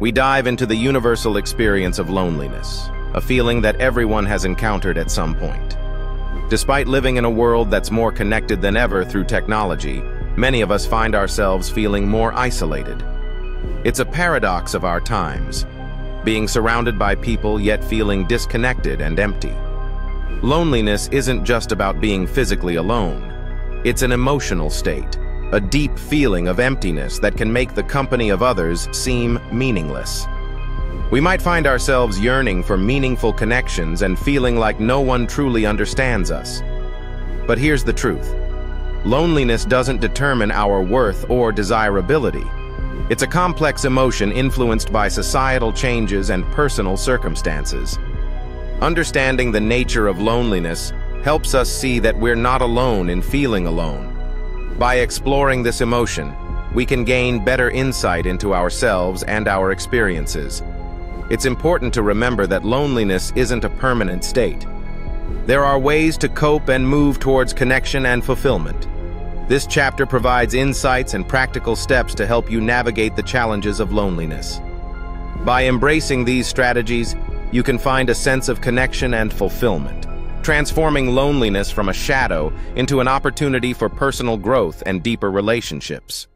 we dive into the universal experience of loneliness, a feeling that everyone has encountered at some point. Despite living in a world that's more connected than ever through technology, many of us find ourselves feeling more isolated. It's a paradox of our times, being surrounded by people yet feeling disconnected and empty. Loneliness isn't just about being physically alone. It's an emotional state, a deep feeling of emptiness that can make the company of others seem meaningless. We might find ourselves yearning for meaningful connections and feeling like no one truly understands us. But here's the truth. Loneliness doesn't determine our worth or desirability. It's a complex emotion influenced by societal changes and personal circumstances. Understanding the nature of loneliness helps us see that we're not alone in feeling alone. By exploring this emotion, we can gain better insight into ourselves and our experiences. It's important to remember that loneliness isn't a permanent state. There are ways to cope and move towards connection and fulfillment. This chapter provides insights and practical steps to help you navigate the challenges of loneliness. By embracing these strategies, you can find a sense of connection and fulfillment, transforming loneliness from a shadow into an opportunity for personal growth and deeper relationships.